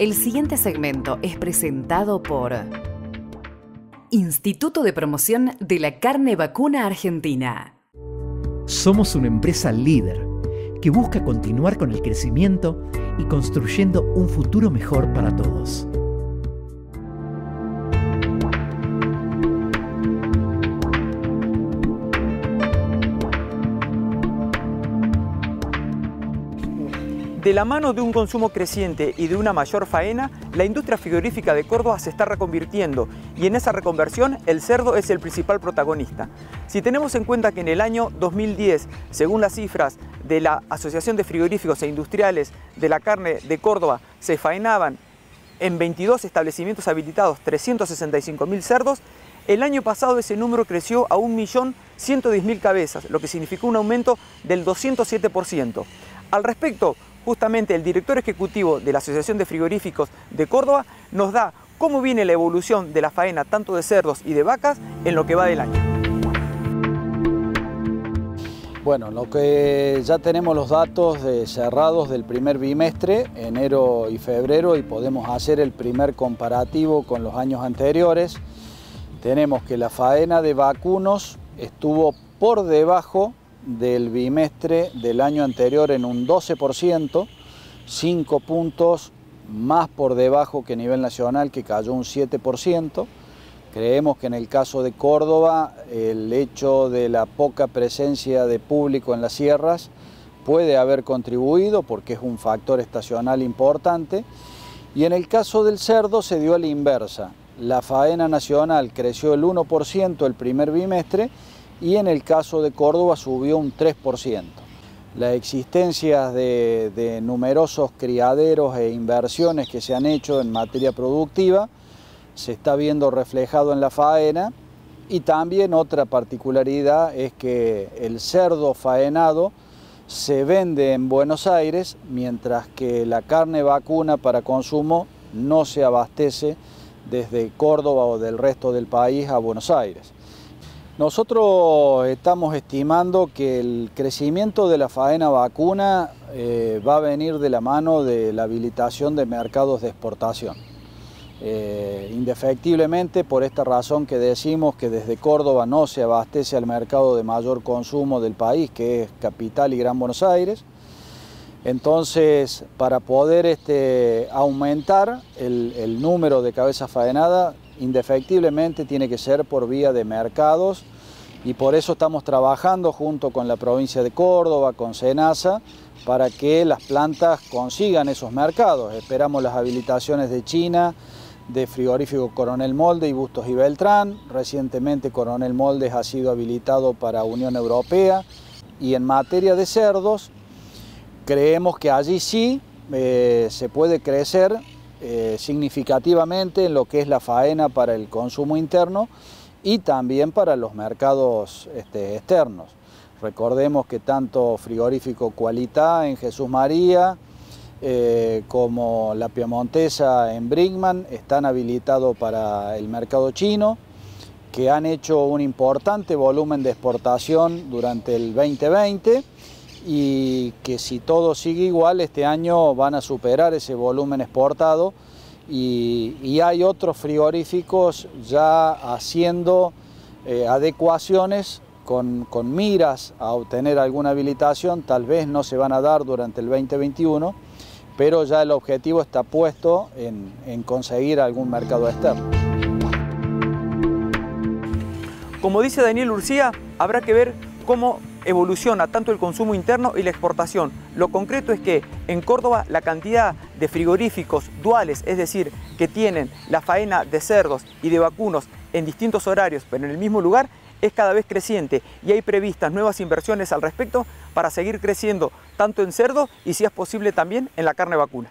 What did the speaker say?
El siguiente segmento es presentado por Instituto de Promoción de la Carne Vacuna Argentina. Somos una empresa líder que busca continuar con el crecimiento y construyendo un futuro mejor para todos. De la mano de un consumo creciente y de una mayor faena, la industria frigorífica de Córdoba se está reconvirtiendo y en esa reconversión el cerdo es el principal protagonista. Si tenemos en cuenta que en el año 2010, según las cifras de la Asociación de Frigoríficos e Industriales de la Carne de Córdoba, se faenaban en 22 establecimientos habilitados 365.000 cerdos, el año pasado ese número creció a 1.110.000 cabezas, lo que significó un aumento del 207%. Al respecto, justamente el director ejecutivo de la Asociación de Frigoríficos de Córdoba nos da cómo viene la evolución de la faena tanto de cerdos y de vacas en lo que va del año. Bueno, lo que ya tenemos los datos cerrados del primer bimestre, enero y febrero, y podemos hacer el primer comparativo con los años anteriores. Tenemos que la faena de vacunos estuvo por debajo del bimestre del año anterior en un 12%, 5 puntos más por debajo que nivel nacional que cayó un 7%. Creemos que en el caso de Córdoba el hecho de la poca presencia de público en las sierras puede haber contribuido porque es un factor estacional importante. Y en el caso del cerdo se dio a la inversa. La faena nacional creció el 1% el primer bimestre y en el caso de Córdoba subió un 3%. La existencia de, numerosos criaderos e inversiones que se han hecho en materia productiva se está viendo reflejado en la faena y también otra particularidad es que el cerdo faenado se vende en Buenos Aires mientras que la carne vacuna para consumo no se abastece desde Córdoba o del resto del país a Buenos Aires. Nosotros estamos estimando que el crecimiento de la faena vacuna eh, va a venir de la mano de la habilitación de mercados de exportación. Eh, indefectiblemente por esta razón que decimos que desde Córdoba no se abastece al mercado de mayor consumo del país, que es Capital y Gran Buenos Aires. Entonces, para poder este, aumentar el, el número de cabezas faenadas, indefectiblemente tiene que ser por vía de mercados y por eso estamos trabajando junto con la provincia de Córdoba, con SENASA, para que las plantas consigan esos mercados. Esperamos las habilitaciones de China, de frigorífico Coronel Molde y Bustos y Beltrán. Recientemente Coronel Moldes ha sido habilitado para Unión Europea. Y en materia de cerdos, creemos que allí sí eh, se puede crecer eh, significativamente en lo que es la faena para el consumo interno y también para los mercados este, externos. Recordemos que tanto frigorífico Cualitá en Jesús María eh, como la Piemontesa en Brinkman están habilitados para el mercado chino, que han hecho un importante volumen de exportación durante el 2020 y que si todo sigue igual, este año van a superar ese volumen exportado y, hay otros frigoríficos ya haciendo eh, adecuaciones con, miras a obtener alguna habilitación, tal vez no se van a dar durante el 2021, pero ya el objetivo está puesto en, en conseguir algún mercado externo. Como dice Daniel Urcía, habrá que ver cómo evoluciona tanto el consumo interno y la exportación. Lo concreto es que en Córdoba la cantidad de frigoríficos duales, es decir, que tienen la faena de cerdos y de vacunos en distintos horarios, pero en el mismo lugar, es cada vez creciente y hay previstas nuevas inversiones al respecto para seguir creciendo tanto en cerdo y si es posible también en la carne vacuna.